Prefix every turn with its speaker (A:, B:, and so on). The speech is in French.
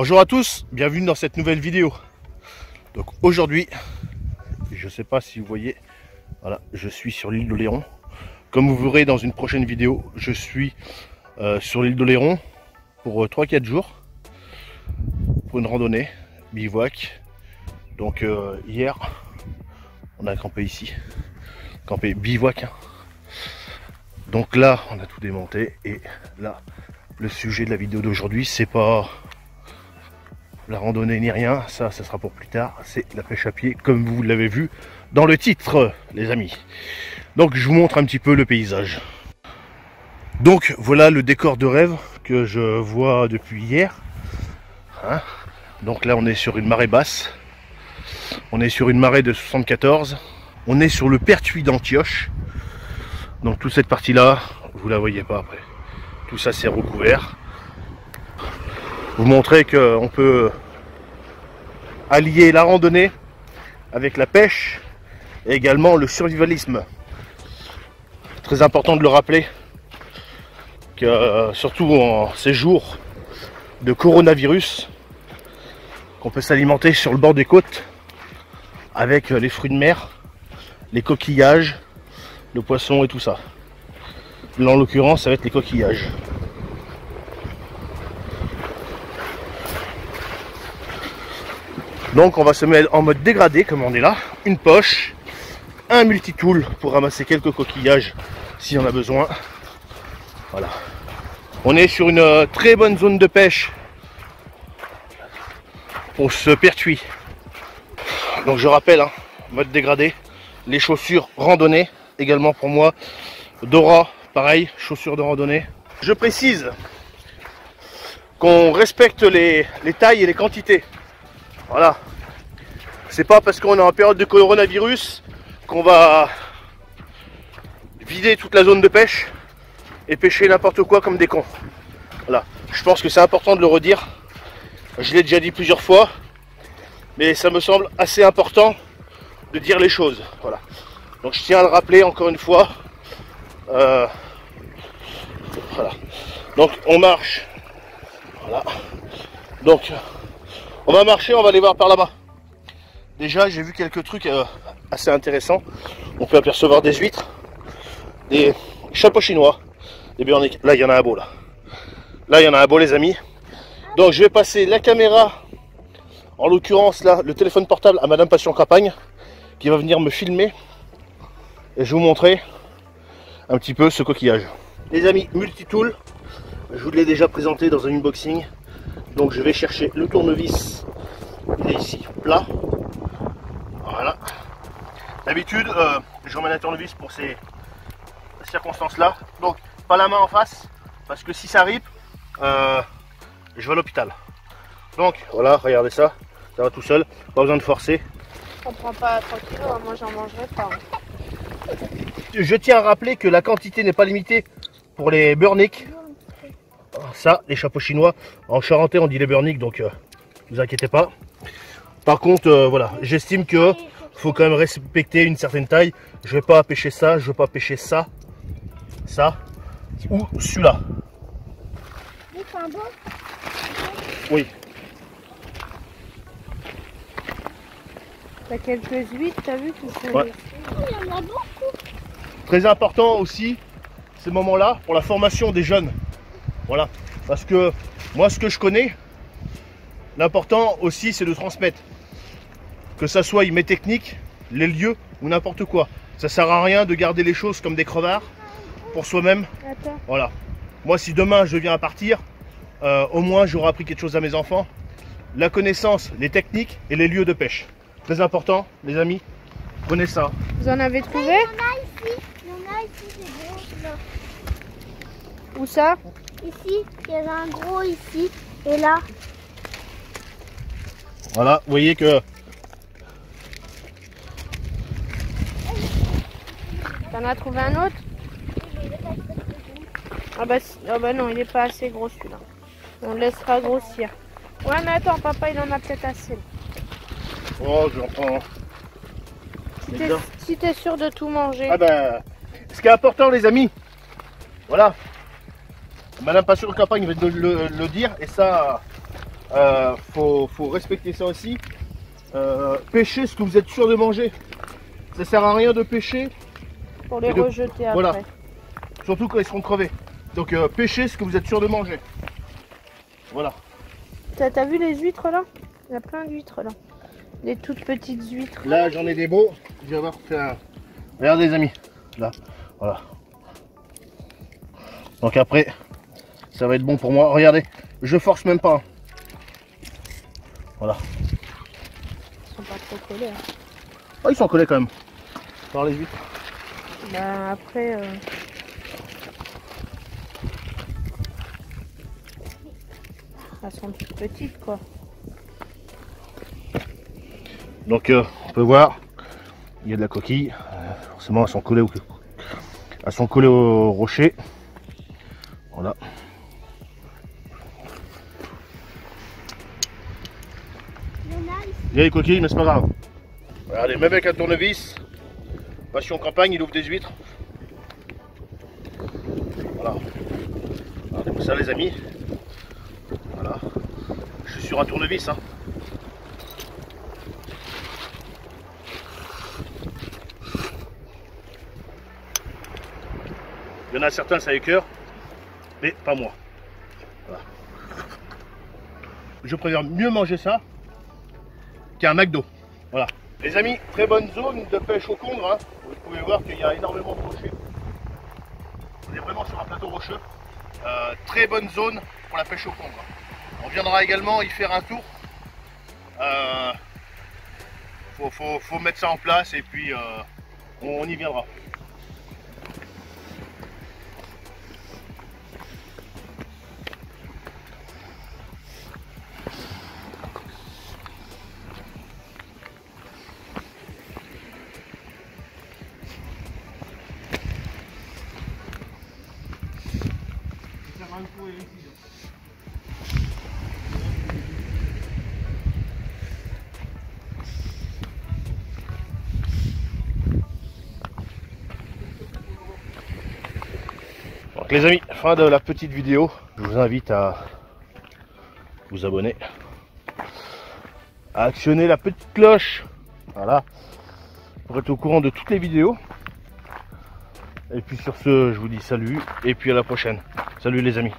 A: Bonjour à tous, bienvenue dans cette nouvelle vidéo. Donc aujourd'hui, je ne sais pas si vous voyez, voilà, je suis sur l'île d'Oléron. Comme vous verrez dans une prochaine vidéo, je suis euh, sur l'île d'Oléron pour 3-4 euh, jours pour une randonnée, bivouac. Donc euh, hier, on a campé ici, campé bivouac. Hein. Donc là, on a tout démonté et là, le sujet de la vidéo d'aujourd'hui, c'est pas la randonnée ni rien, ça, ça sera pour plus tard, c'est la pêche à pied, comme vous l'avez vu dans le titre, les amis. Donc, je vous montre un petit peu le paysage. Donc, voilà le décor de rêve que je vois depuis hier. Hein? Donc là, on est sur une marée basse. On est sur une marée de 74. On est sur le pertuis d'Antioche. Donc toute cette partie-là, vous la voyez pas après. Tout ça, c'est recouvert vous montrer qu'on peut allier la randonnée avec la pêche et également le survivalisme. Très important de le rappeler que euh, surtout en ces jours de coronavirus, qu'on peut s'alimenter sur le bord des côtes avec les fruits de mer, les coquillages, le poisson et tout ça. Là en l'occurrence ça va être les coquillages. Donc on va se mettre en mode dégradé comme on est là, une poche, un multitool pour ramasser quelques coquillages si on a besoin. Voilà. On est sur une euh, très bonne zone de pêche pour ce pertuis. Donc je rappelle, hein, mode dégradé, les chaussures randonnée également pour moi. Dora, pareil, chaussures de randonnée. Je précise qu'on respecte les tailles et les quantités. Voilà. C'est pas parce qu'on est en période de coronavirus qu'on va vider toute la zone de pêche et pêcher n'importe quoi comme des cons. Voilà. Je pense que c'est important de le redire. Je l'ai déjà dit plusieurs fois, mais ça me semble assez important de dire les choses. Voilà. Donc je tiens à le rappeler encore une fois. Euh, voilà. Donc on marche. Voilà. Donc on va marcher, on va aller voir par là-bas. Déjà, j'ai vu quelques trucs euh, assez intéressants. On peut apercevoir des huîtres, des chapeaux chinois, des bioniques. Là, il y en a un beau, là. Là, il y en a un beau, les amis. Donc, je vais passer la caméra, en l'occurrence, là, le téléphone portable à Madame Passion Campagne, qui va venir me filmer. Et je vais vous montrer un petit peu ce coquillage. Les amis, multitool, je vous l'ai déjà présenté dans un unboxing. Donc je vais chercher le tournevis. Il est ici, plat. Voilà. D'habitude, euh, je remets un tournevis pour ces circonstances-là. Donc, pas la main en face, parce que si ça rip, euh, je vais à l'hôpital. Donc, voilà, regardez ça. Ça va tout seul, pas besoin de forcer.
B: On prend pas 3 kilos, hein, moi j'en mangerai pas.
A: Je tiens à rappeler que la quantité n'est pas limitée pour les burniques ça, les chapeaux chinois. En charentais, on dit les burniques, donc euh, ne vous inquiétez pas. Par contre, euh, voilà, j'estime que faut quand même respecter une certaine taille. Je vais pas pêcher ça, je vais pas pêcher ça, ça ou celui-là. Oui.
B: T'as quelques huîtres, t'as vu tout ça? Il y en a beaucoup.
A: Très important aussi, ces moments-là, pour la formation des jeunes. Voilà. Parce que moi, ce que je connais, l'important aussi, c'est de transmettre. Que ça soit mes techniques, les lieux ou n'importe quoi. Ça sert à rien de garder les choses comme des crevards pour soi-même. Voilà. Moi, si demain je viens à partir, euh, au moins j'aurai appris quelque chose à mes enfants. La connaissance, les techniques et les lieux de pêche. Très important, les amis. Prenez ça.
B: Vous en avez trouvé? Il y en a ici. Il y en a ici, c'est bon. Où ça?
C: Ici, il y en a un gros ici et là.
A: Voilà, vous voyez que...
B: T'en as trouvé un autre? Ah bah, ah bah non, il est pas assez gros celui-là. On le laissera grossir. Ouais mais attends, papa il en a peut-être assez.
A: Oh, j'entends.
B: Si t'es sûr de tout manger.
A: Ah bah, ce qui est important les amis, voilà, Madame Passion Campagne va nous le, dire et ça, euh, faut, faut respecter ça aussi. Euh, pêchez ce que vous êtes sûr de manger. Ça sert à rien de pêcher,
B: Pour les
A: de-
B: rejeter après.
A: voilà. surtout quand ils seront crevés. Donc euh, pêchez ce que vous êtes sûr de manger. Voilà.
B: T'as vu les huîtres là? Il y a plein d'huîtres là. Des toutes petites huîtres.
A: Là j'en ai des beaux. Je vais avoir fait un. Regardez les amis. Là. Voilà. Donc après, ça va être bon pour moi. Regardez, je force même pas. Voilà.
B: Ils sont pas trop collés. hein.
A: Oh, ils sont collés quand même. Dans les huîtres.
B: Ben après. euh, Elles sont toutes petites quoi.
A: Donc euh, on peut voir, il y a de la coquille. Euh, forcément elles sont collées au, elles sont collées au rocher.
C: Il
A: des coquilles mais c'est pas grave. Regardez, même avec un tournevis, Passion Campagne, il ouvre des huîtres. Voilà. Regardez ça les amis. Voilà. Je suis sur un tournevis. Hein. Il y en a certains, ça écœure, mais pas moi. Voilà. Je préfère mieux manger ça qu'un McDo. Voilà. Les amis, très bonne zone de pêche au congre. hein. Vous pouvez voir qu'il y a énormément de rochers. On est vraiment sur un plateau rocheux. Euh, très bonne zone pour la pêche au congre. On viendra également y faire un tour. Euh, faut, mettre ça en place et puis euh, on y viendra. Donc les amis, fin de la petite vidéo. Je vous invite à vous abonner, à actionner la petite cloche, voilà, pour être au courant de toutes les vidéos. Et puis sur ce, je vous dis salut et puis à la prochaine. Salut les amis.